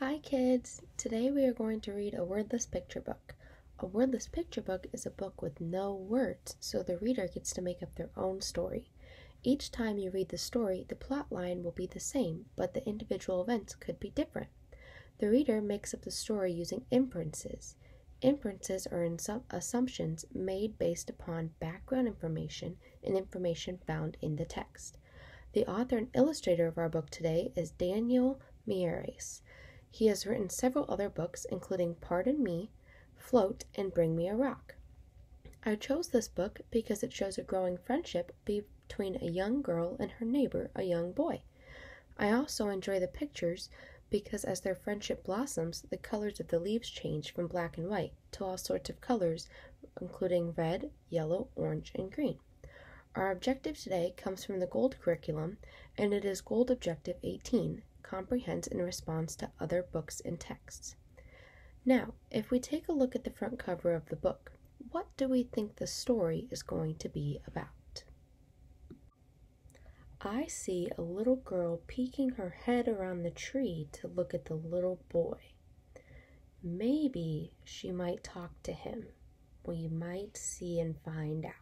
Hi kids! Today we are going to read a wordless picture book. A wordless picture book is a book with no words, so the reader gets to make up their own story. Each time you read the story, the plot line will be the same, but the individual events could be different. The reader makes up the story using inferences. Inferences are assumptions made based upon background information and information found in the text. The author and illustrator of our book today is Daniel Miyares. He has written several other books, including Pardon Me, Float, and Bring Me a Rock. I chose this book because it shows a growing friendship between a young girl and her neighbor, a young boy. I also enjoy the pictures because as their friendship blossoms, the colors of the leaves change from black and white to all sorts of colors, including red, yellow, orange, and green. Our objective today comes from the Gold curriculum, and it is Gold Objective 18 comprehends and responds to other books and texts. Now, if we take a look at the front cover of the book, what do we think the story is going to be about? I see a little girl peeking her head around the tree to look at the little boy. Maybe she might talk to him. We might see and find out.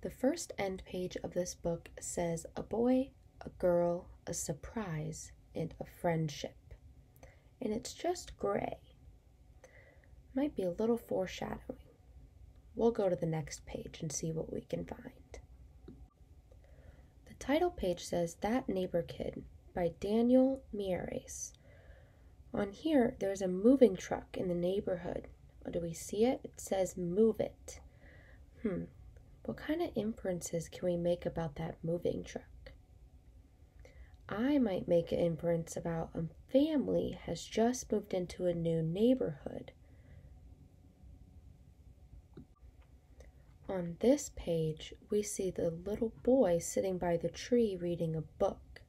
The first end page of this book says a boy, a girl, a surprise, and a friendship. And it's just gray. Might be a little foreshadowing. We'll go to the next page and see what we can find. The title page says That Neighbor Kid by Daniel Miyares. On here, there's a moving truck in the neighborhood. Oh, do we see it? It says move it. Hmm. What kind of inferences can we make about that moving truck? I might make an inference about a family has just moved into a new neighborhood. On this page, we see the little boy sitting by the tree reading a book,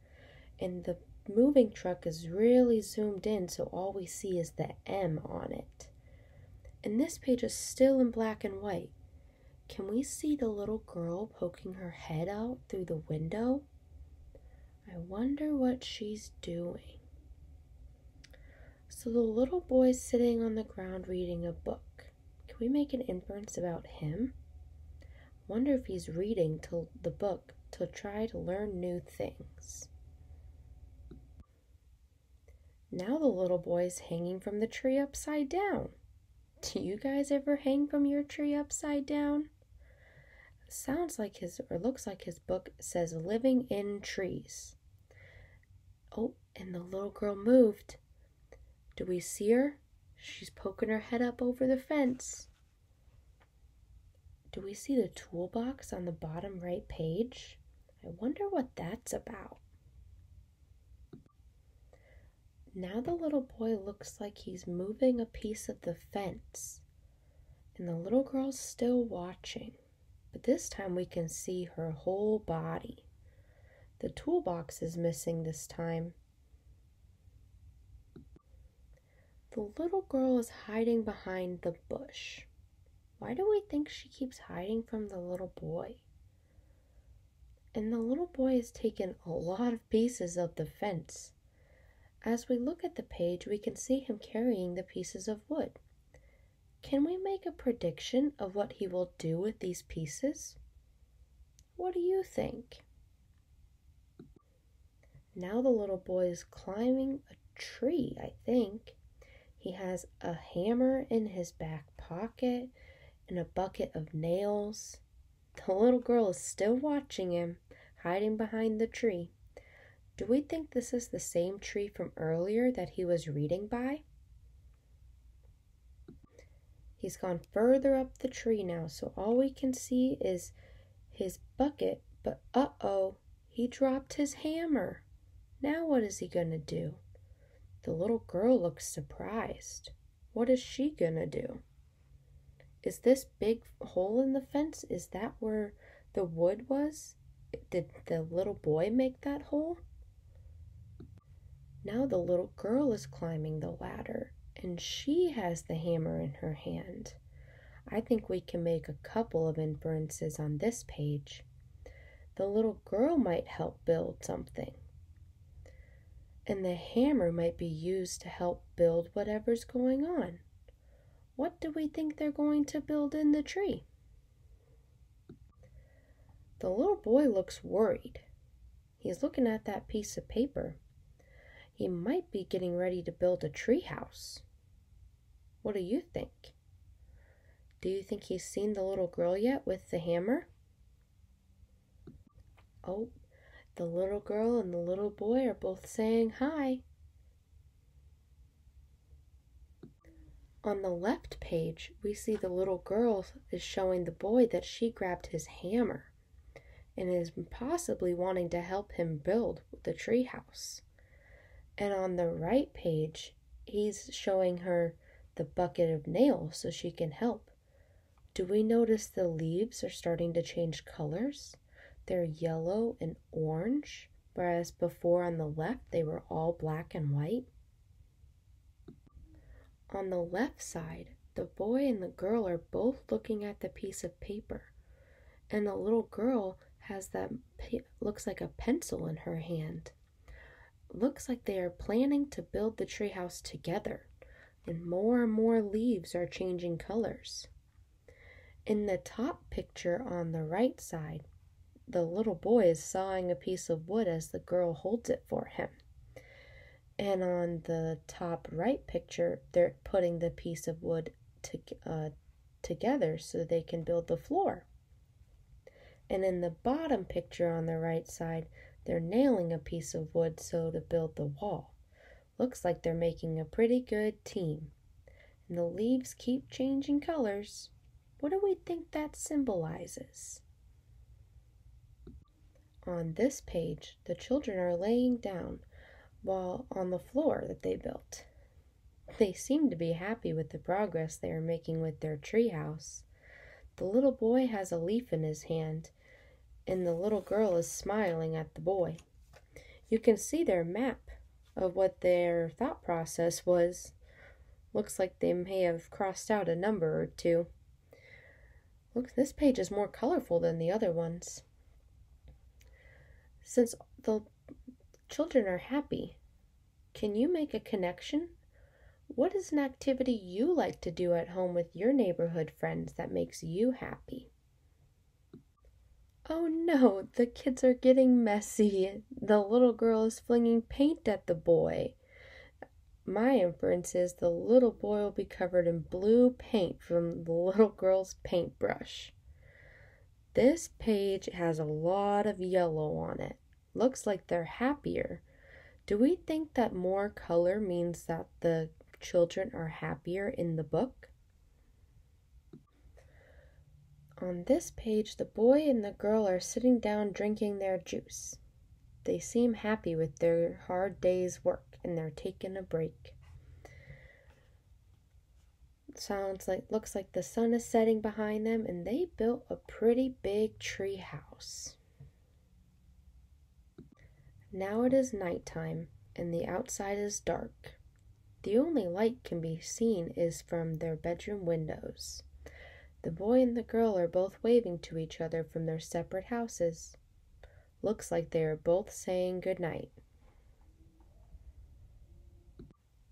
and the moving truck is really zoomed in, so all we see is the M on it. And this page is still in black and white. Can we see the little girl poking her head out through the window? I wonder what she's doing. So the little boy's sitting on the ground reading a book. Can we make an inference about him? Wonder if he's reading to the book to try to learn new things. Now the little boy's hanging from the tree upside down. Do you guys ever hang from your tree upside down? Sounds like his, or looks like his book says living in trees. Oh, and the little girl moved. Do we see her? She's poking her head up over the fence. Do we see the toolbox on the bottom right page? I wonder what that's about. Now the little boy looks like he's moving a piece of the fence, and the little girl's still watching but this time we can see her whole body. The toolbox is missing this time. The little girl is hiding behind the bush. Why do we think she keeps hiding from the little boy? And the little boy has taken a lot of pieces of the fence. As we look at the page, we can see him carrying the pieces of wood. Can we make a prediction of what he will do with these pieces? What do you think? Now the little boy is climbing a tree, I think. He has a hammer in his back pocket and a bucket of nails. The little girl is still watching him, hiding behind the tree. Do we think this is the same tree from earlier that he was reading by? He's gone further up the tree now, so all we can see is his bucket. But uh oh, he dropped his hammer. Now what is he gonna do? The little girl looks surprised. What is she gonna do? Is this big hole in the fence? Is that where the wood was? Did the little boy make that hole? Now the little girl is climbing the ladder and she has the hammer in her hand. I think we can make a couple of inferences on this page. The little girl might help build something. And the hammer might be used to help build whatever's going on. What do we think they're going to build in the tree? The little boy looks worried. He's looking at that piece of paper. He might be getting ready to build a tree house. What do you think? Do you think he's seen the little girl yet with the hammer? Oh, the little girl and the little boy are both saying hi. On the left page, we see the little girl is showing the boy that she grabbed his hammer and is possibly wanting to help him build the treehouse. And on the right page, he's showing her the bucket of nails so she can help. Do we notice the leaves are starting to change colors? They're yellow and orange, whereas before on the left they were all black and white. On the left side, the boy and the girl are both looking at the piece of paper, and the little girl has that looks like a pencil in her hand. Looks like they are planning to build the treehouse together, and more and more leaves are changing colors. In the top picture on the right side, the little boy is sawing a piece of wood as the girl holds it for him. And on the top right picture, they're putting the piece of wood to, uh, together so they can build the floor. And in the bottom picture on the right side, they're nailing a piece of wood so to build the wall. Looks like they're making a pretty good team. And the leaves keep changing colors. What do we think that symbolizes? On this page, the children are laying down while on the floor that they built. They seem to be happy with the progress they are making with their treehouse. The little boy has a leaf in his hand, and the little girl is smiling at the boy. You can see their map of what their thought process was. Looks like they may have crossed out a number or two. Look, this page is more colorful than the other ones. Since the children are happy, can you make a connection? What is an activity you like to do at home with your neighborhood friends that makes you happy? Oh no, the kids are getting messy. The little girl is flinging paint at the boy. My inference is the little boy will be covered in blue paint from the little girl's paintbrush. This page has a lot of yellow on it. Looks like they're happier. Do we think that more color means that the children are happier in the book? On this page, the boy and the girl are sitting down drinking their juice. They seem happy with their hard day's work and they're taking a break sounds like looks like the sun is setting behind them and they built a pretty big tree house. Now it is nighttime and the outside is dark. The only light can be seen is from their bedroom windows. The boy and the girl are both waving to each other from their separate houses. Looks like they are both saying good night.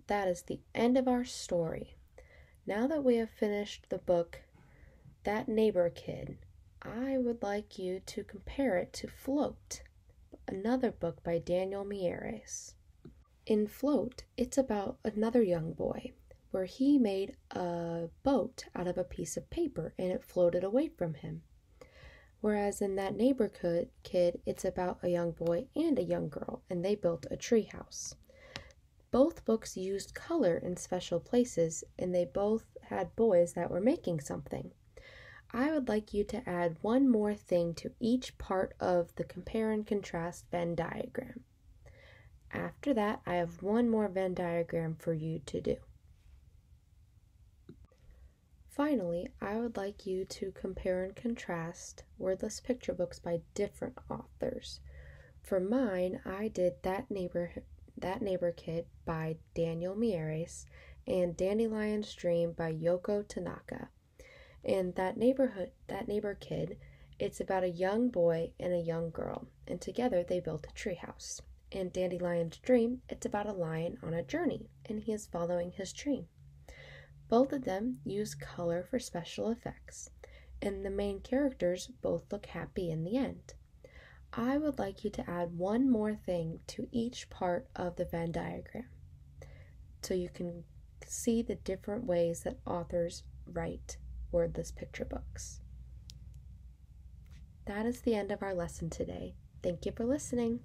That is the end of our story. Now that we have finished the book, That Neighbor Kid, I would like you to compare it to Float, another book by Daniel Miyares. In Float, it's about another young boy where he made a boat out of a piece of paper and it floated away from him. Whereas in that neighborhood kid, it's about a young boy and a young girl, and they built a treehouse. Both books used color in special places, and they both had boys that were making something. I would like you to add one more thing to each part of the compare and contrast Venn diagram. After that, I have one more Venn diagram for you to do. Finally, I would like you to compare and contrast wordless picture books by different authors. For mine, I did That Neighborhood that Neighbor Kid by Daniel Miyares and Dandelion's Dream by Yoko Tanaka. And that neighborhood, that neighbor kid, it's about a young boy and a young girl, and together they built a treehouse. In Dandelion's Dream, it's about a lion on a journey and he is following his dream. Both of them use color for special effects, and the main characters both look happy in the end. I would like you to add one more thing to each part of the Venn diagram so you can see the different ways that authors write wordless picture books. That is the end of our lesson today. Thank you for listening.